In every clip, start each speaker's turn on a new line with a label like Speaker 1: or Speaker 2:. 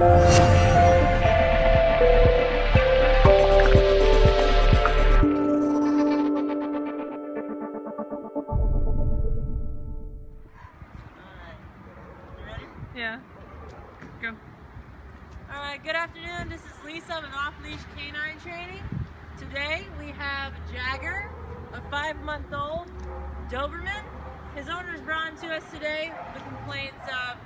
Speaker 1: Yeah. Go.
Speaker 2: All right, good afternoon. This is Lisa with Off Leash Canine Training. Today we have Jagger, a five month old Doberman. His owner's brought him to us today with complaints of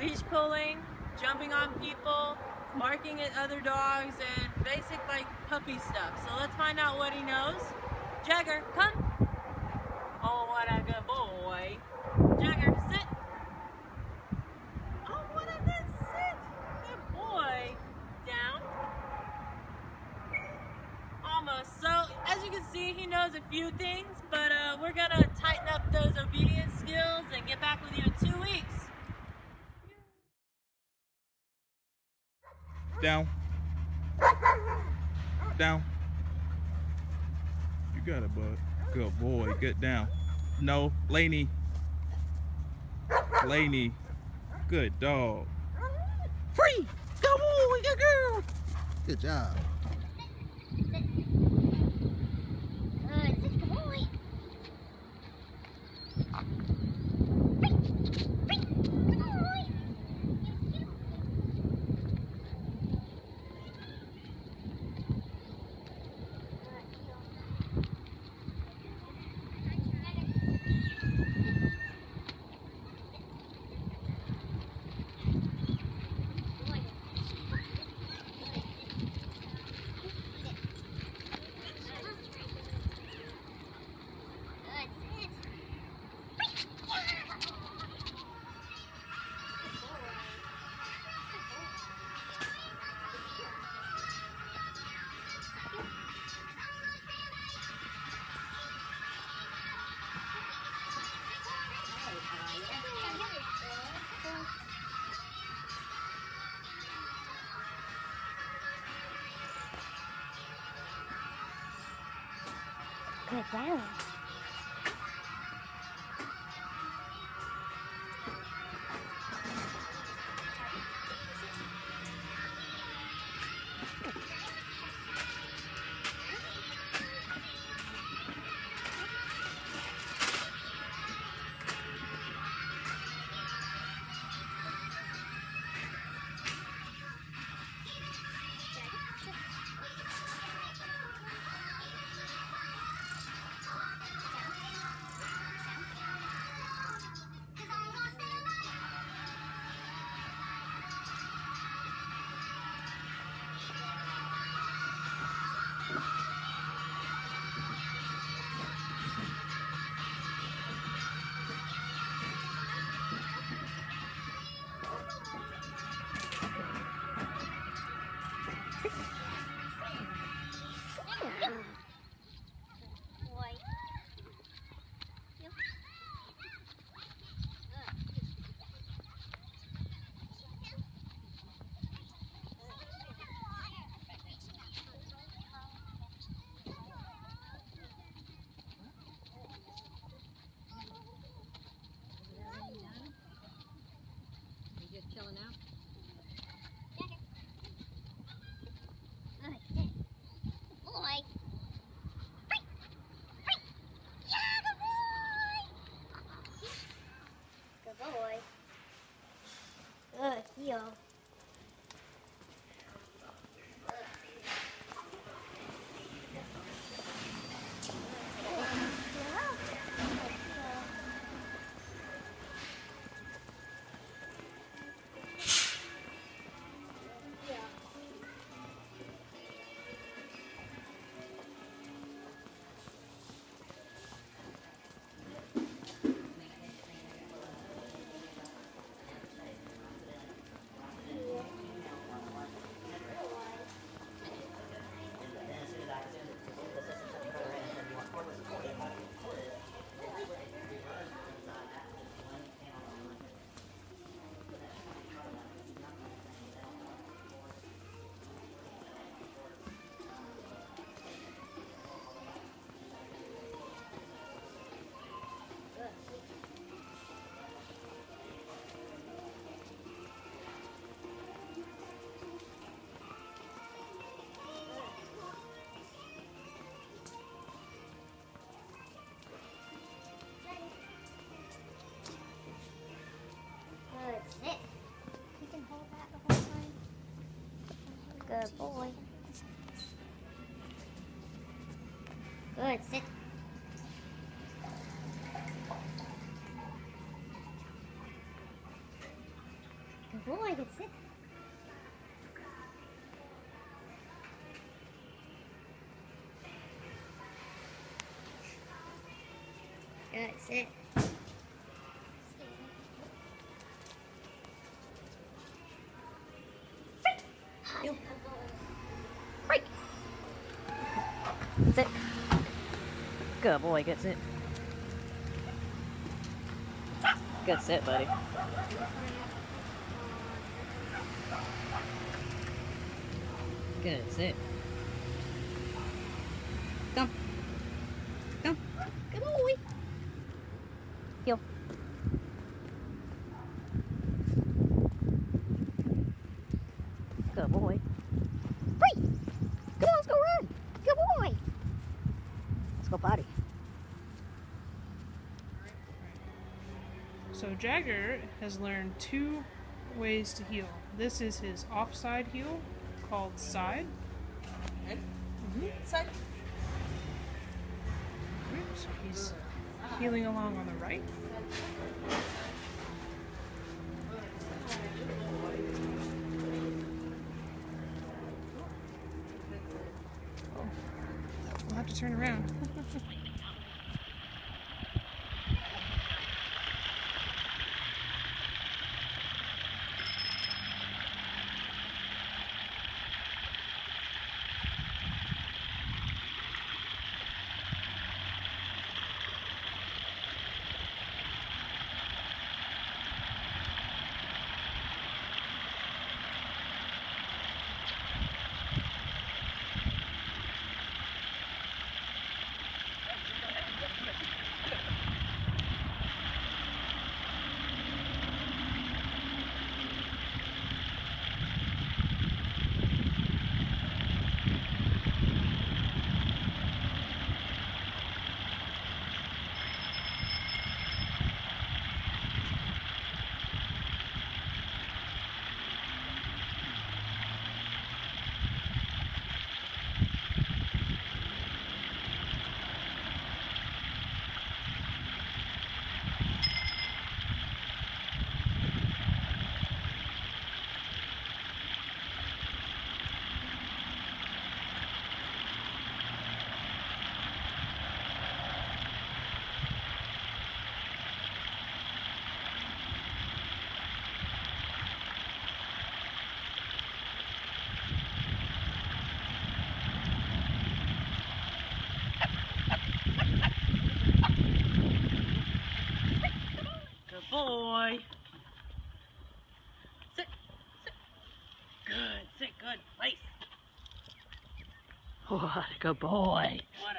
Speaker 2: leash pulling, jumping on people, barking at other dogs, and basic like puppy stuff. So let's find out what he knows. Jagger, come. Oh, what a good boy. Jagger, sit. Oh, what a good sit. Good boy. Down. Almost. So, as you can see, he knows a few things, but uh, we're going to tighten up those obedience skills and get back with you in two weeks.
Speaker 3: Down. Down. You got it, bud. Good boy. Get down. No, Laney. Laney. Good dog.
Speaker 4: Free! Go boy, good girl! Good job.
Speaker 5: Good down.
Speaker 4: Good boy. Good, sit. Good boy, good sit. Good, sit.
Speaker 6: Sit. Good boy, good it. Good sit, buddy. Good sit. Come. Come. Good boy. Heel. Good boy. Free. Come on, let's go run. Good boy. Let's go potty.
Speaker 1: So Jagger has learned two ways to heel. This is his offside heel called side. Mm-hmm.
Speaker 6: Side.
Speaker 1: So he's heeling along on the right. Oh, We'll have to turn around.
Speaker 6: Good. Sit. Good. Place. What a good boy. What